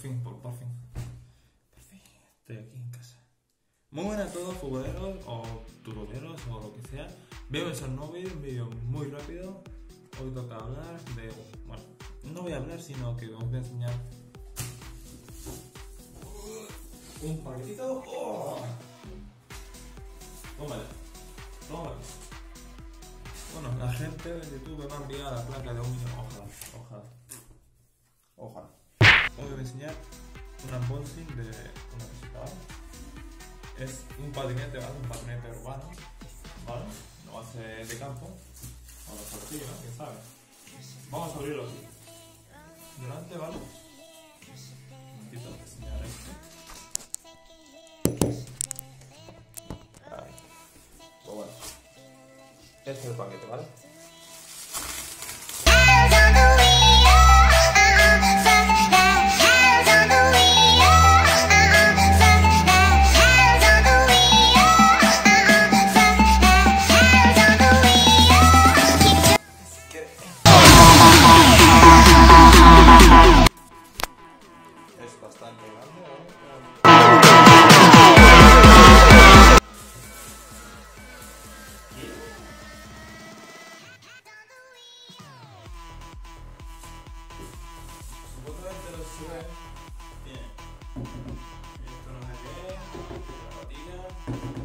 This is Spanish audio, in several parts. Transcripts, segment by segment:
fin, por, por fin. Por fin, estoy aquí en casa. Muy buenas a todos, futboleros o turoleros o lo que sea. Bienvenidos a un un vídeo muy rápido. Hoy toca hablar de. Bueno, no voy a hablar, sino que os voy a enseñar un paquetito. ¡Oh! Tómale, tómale. Bueno, la gente de YouTube me ha enviado la placa de un. Ojalá, ojalá. Ojalá. Voy a enseñar un unboxing de una ¿vale? Es un patinete, ¿vale? Un patinete urbano, ¿vale? No va de campo. O de partido, ¿no? ¿Quién sabe? Vamos a abrirlo aquí. Delante, ¿vale? Un momentito, voy a enseñar esto. Ahí. Pues bueno. Este es el paquete, ¿vale? Sube bien. Esto no sé qué, la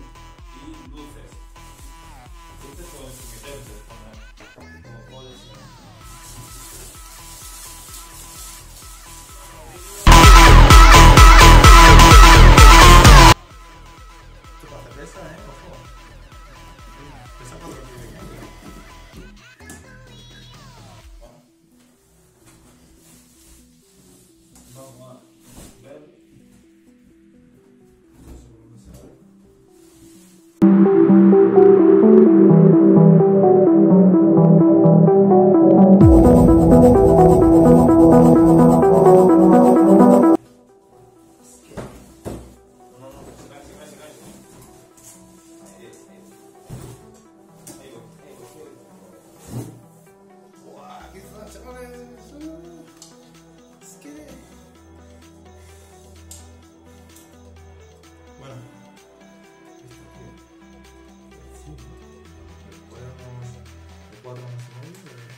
de cuatro más y medio. de-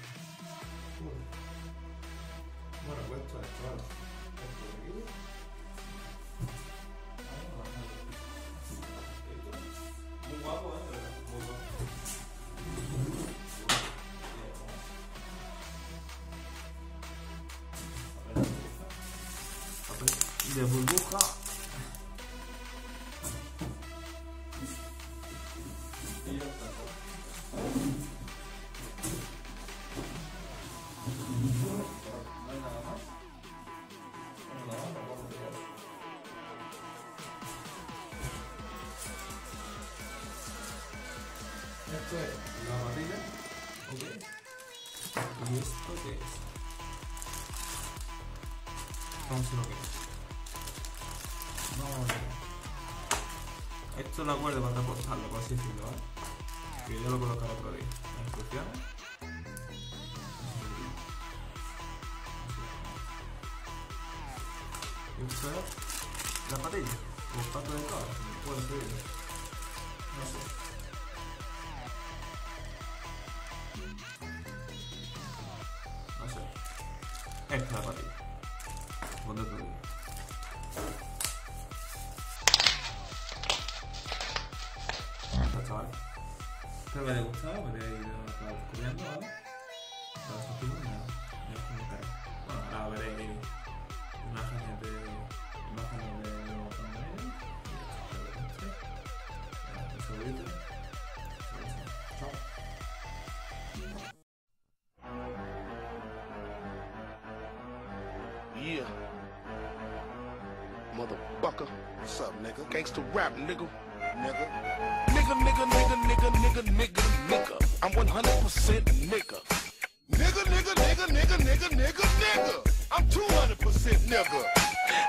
Uy. Bueno, pues esto Esto es la patilla. Ok. ¿Y esto qué es? Vamos a ver lo que es. Vamos a ver. Esto es la cuerda para reposarlo, por así decirlo, ¿vale? Que yo lo colocaré otro día. Las instrucciones. Y esto es la patilla. O pato de cabra, Esta es. Está chaval. Espero que haya gustado, me habéis ido descubriendo, ¿vale? Los comentaré. Bueno, ahora veréis imágenes de. imágenes de saludito. Yeah. Motherfucker. What's up, nigga? Gangsta rap, nigga. Nigga. Nigga, nigga, nigga, nigga, nigga, nigga, nigga. I'm 100% nigga. Nigga, nigga, nigga, nigga, nigga, nigga, nigga. I'm 200% nigga.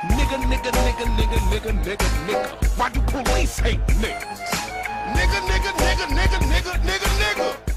Nigga, nigga, nigga, nigga, nigga, nigga, nigga. Why do police hate niggas? Nigga, nigga, nigga, nigga, nigga, nigga, nigga.